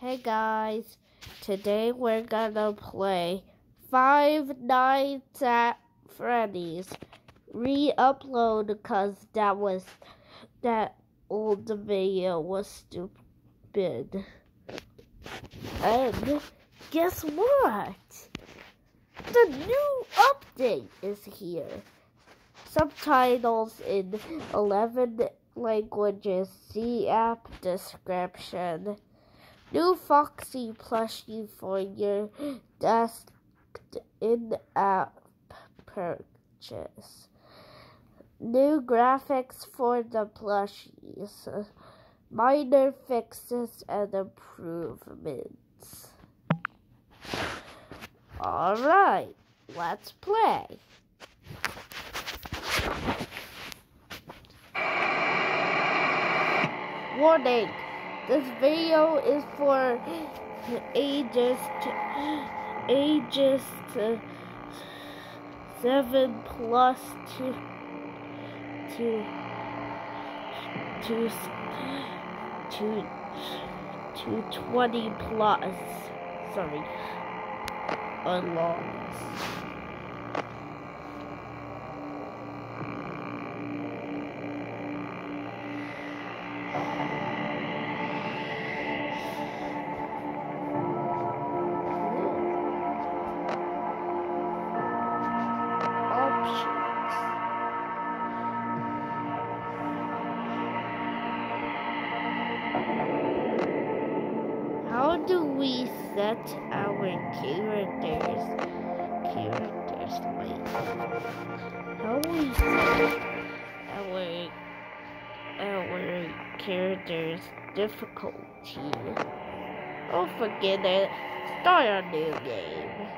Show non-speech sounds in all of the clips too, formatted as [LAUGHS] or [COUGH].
Hey guys, today we're gonna play Five Nights at Freddy's. Re-upload because that was that old video was stupid. And guess what? The new update is here. Subtitles in 11 languages. See app description. New Foxy plushie for your desk in-app purchase. New graphics for the plushies. Minor fixes and improvements. Alright, let's play. Warning, this video is for ages ages 7 plus to to to to to 20 plus sorry. Options. Set our characters characters like how we our our characters difficulty? Oh forget it. Start a new game.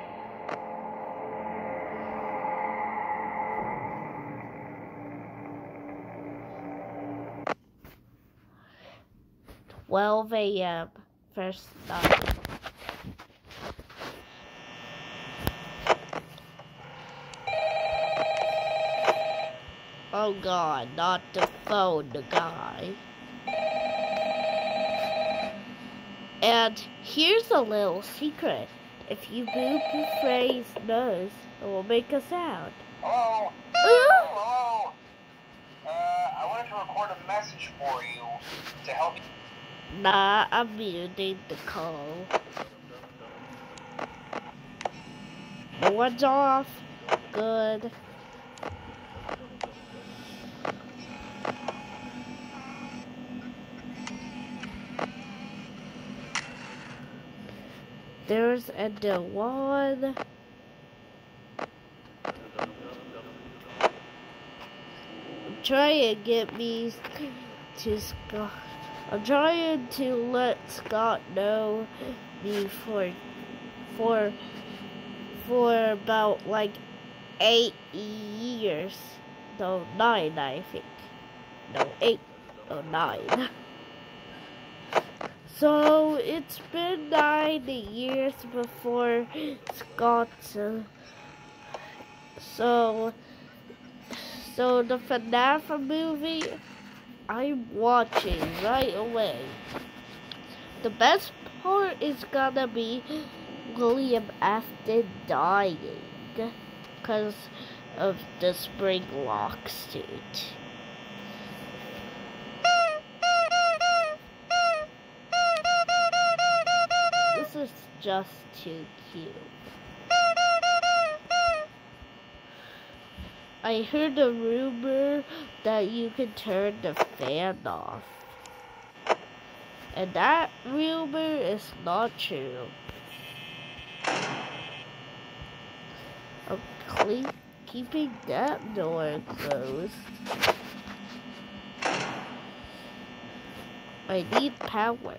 Twelve AM first night. Oh god, not the phone the guy. And here's a little secret. If you boop Freddy's nose, it will make a sound. Hello? Uh, Hello? Uh, I wanted to record a message for you to help you. nah, I'm muting the call. No one's off. Good. There's a the. Trying to get me to Scott. I'm trying to let Scott know me for for for about like eight years. No, nine I think. No, eight. No, nine. So it's been nine years before Scott's. Uh, so, so the FNAF movie, I'm watching right away. The best part is gonna be William Afton dying because of the spring lock suit. This is just too cute. I heard a rumor that you can turn the fan off. And that rumor is not true. I'm keeping that door closed. I need power.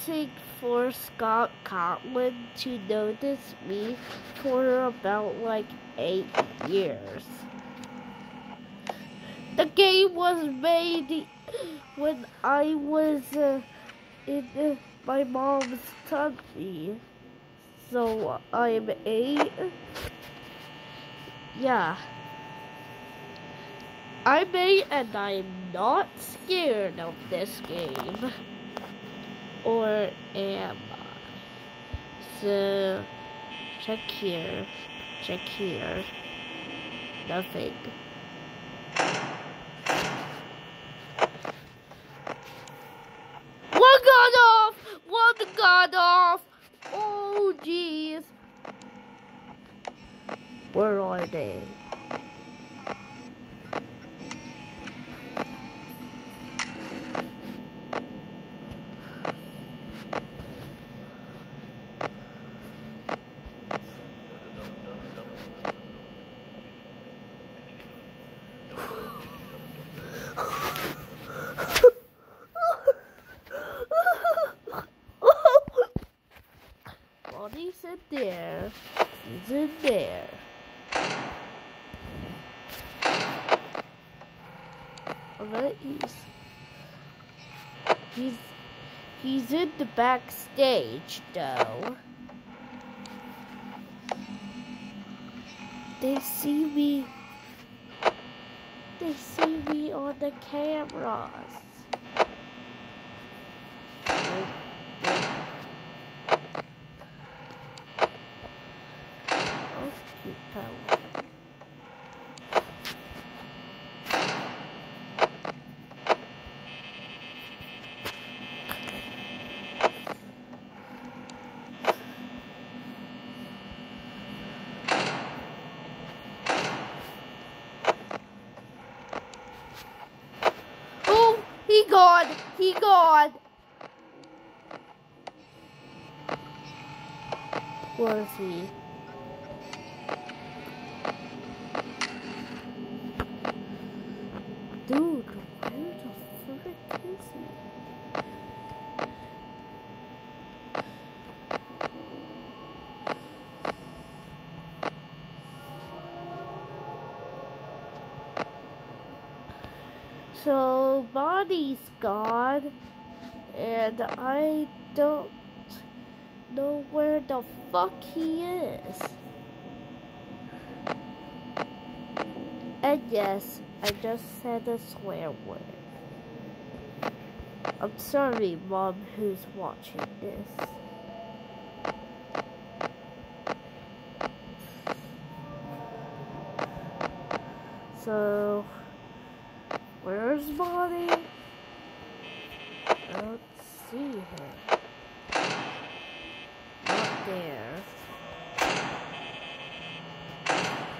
Wanting for Scott Cotland to notice me for about like eight years. The game was made when I was uh, in uh, my mom's tummy. So I'm eight. Yeah. I'm eight and I'm not scared of this game. Or am I? So, check here. Check here. Nothing. One got off! One got off! Oh, jeez. Where are they? Bonnie's in there. He's in there. Alright, he's he's he's in the backstage though. They see me they see me on the cameras. Wait, wait. Oh, cute Oh, he gone. He gone. Where is he? Dude, where the frick is he? So, Bonnie's gone, and I don't know where the fuck he is. And yes, I just said a swear word. I'm sorry, Mom, who's watching this. So, Bonnie? I don't see her. Not there.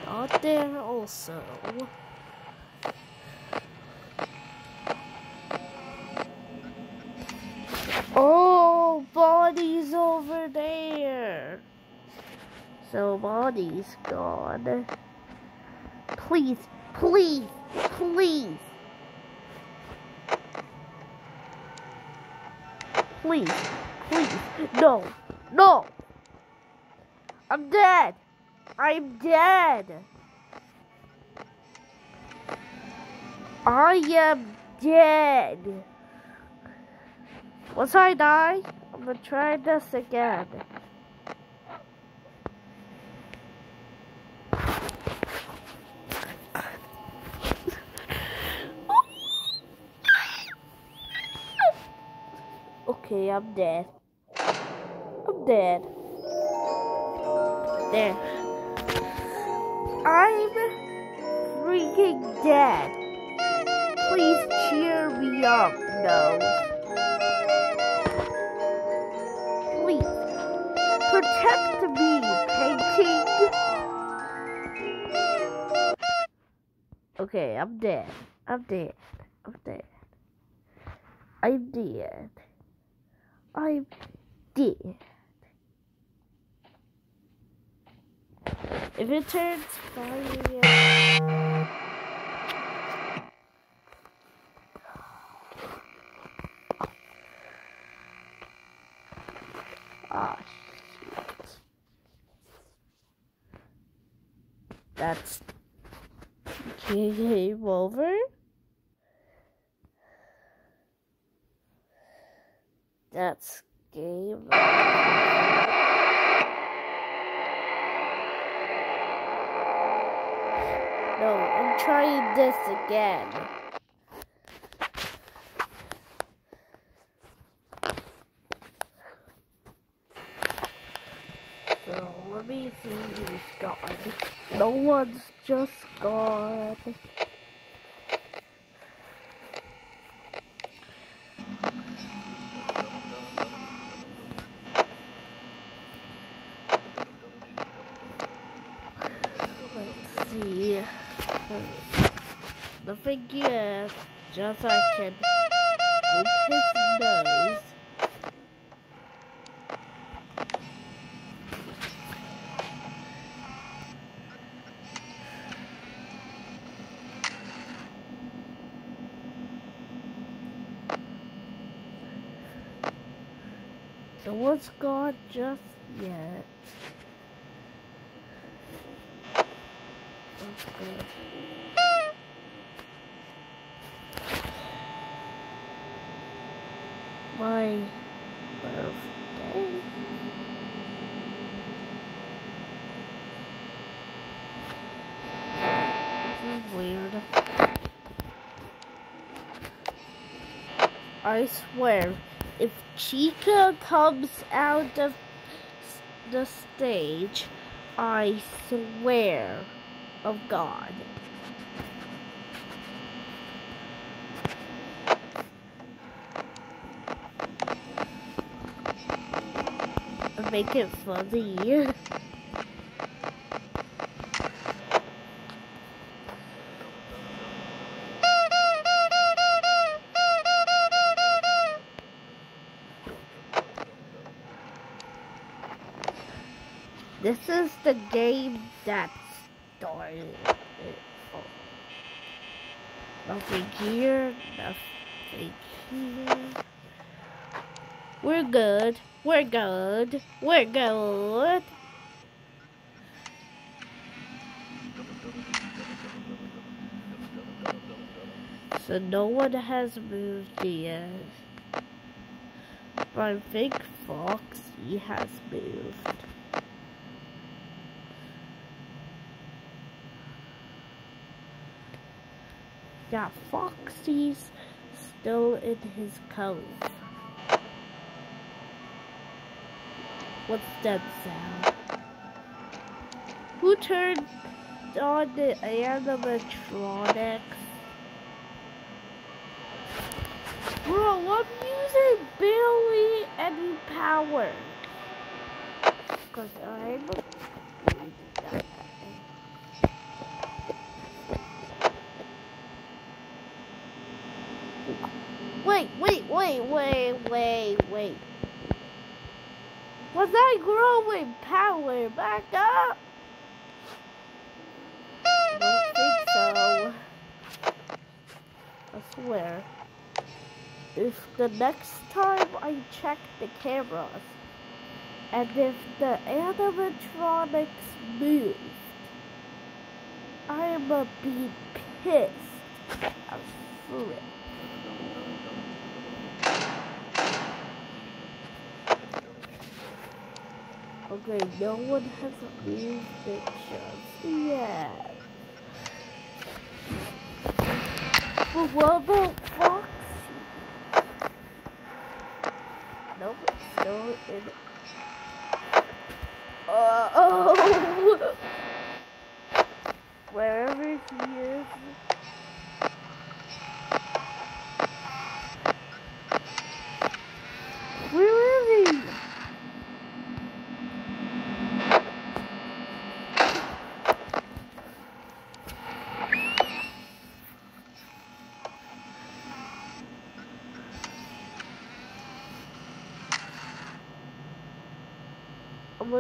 Not there also. Oh, body's over there. So body's gone. Please, please, please. Please, please, no, no. I'm dead. I'm dead. I am dead. Once I die, I'm gonna try this again. Okay, I'm dead. I'm dead. There. I'm freaking dead. Please cheer me up, no. Please protect me, painting. Okay, I'm dead. I'm dead. I'm dead. I'm dead. I'm dead. If it turns fire. Ah, shit. That's game over. That's game. No, this again. So let me see who's gone. No one's just gone. The thing is, just I can open his nose. No one's gone just yet. Okay. My birthday. This is weird. I swear, if Chica comes out of the stage, I swear of God. Make it funny. [LAUGHS] This is the game that started it all. Nothing here, nothing here. We're good. We're good. We're good. So no one has moved yet. But I think Foxy has moved. Yeah, Foxy's still in his cove. What's that sound? Who turned on the animatronics? Bro, I'm using barely and power. Cause I'm Wait, wait, wait, wait, wait, wait. Was I growing power back up? I don't think so. I swear. If the next time I check the cameras, and if the animatronics move, I'ma be pissed. I swear. Okay, no one has moved it just yet. But what about Foxy? Nope, still in. Uh, oh! Wherever he is. Where is he?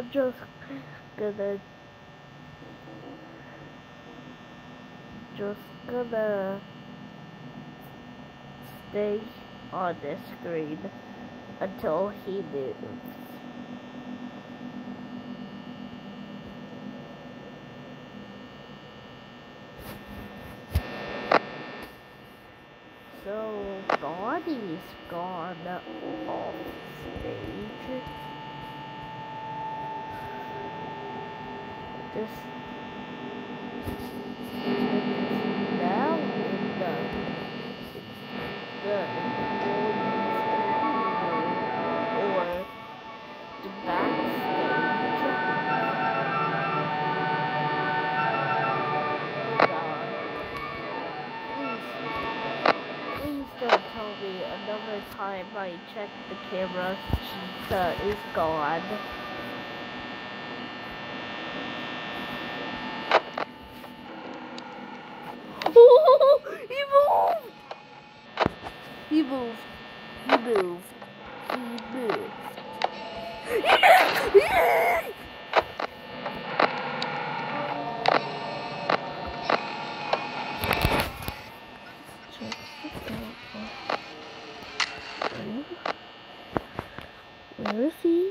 I'm just gonna just gonna stay on the screen until he moves. So Bonnie's gone off. Just now in the the or the backstage. Please, please don't tell me another time I check the camera, Chica uh, is gone. Oh, he moved! He moved. He moved. He moved. Check this out. Where- Where is he?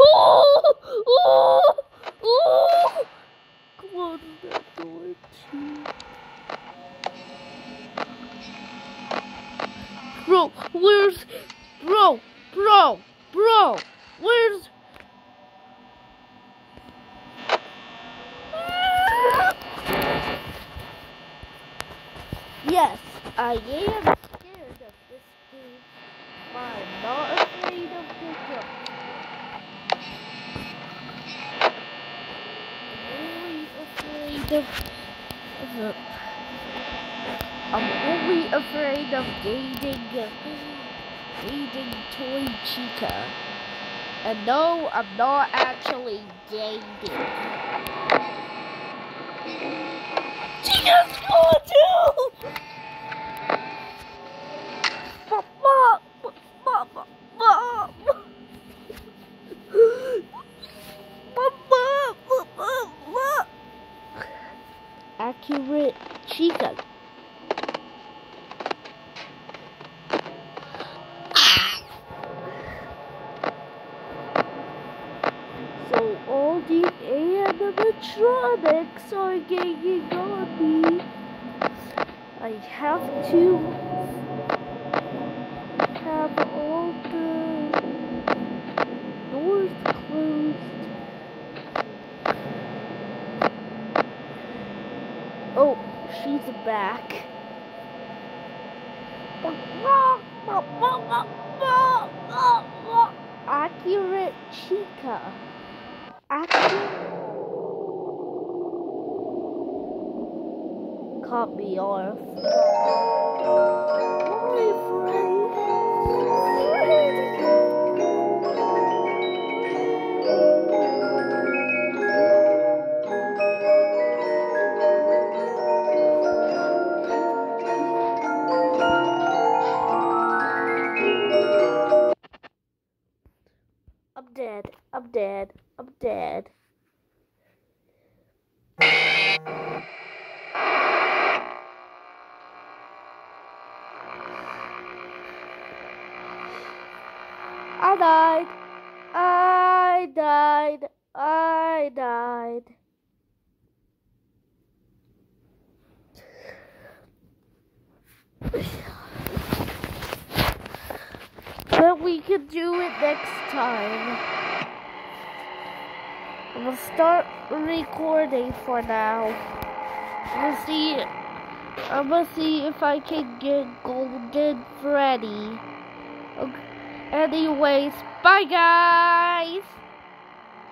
Oh! Oh! Oh! Close that door too. Bro, where's bro, bro, bro, where's Yes, I am scared of this game, but I'm not afraid of the jump. I'm only afraid of the. I'm only afraid of dating, dating Toy Chica. And no, I'm not actually dating. Chica's too! Mom! Mom! Accurate Chica. So all the animatronics are ganging on me. I have to have all the doors closed. Oh, she's back. Accurate Chica. Accurate. Caught me off. I died. I died. I died. But we can do it next time. We'll start recording for now. We'll see. I'm gonna see if I can get Golden Freddy. Okay. Anyways, bye guys!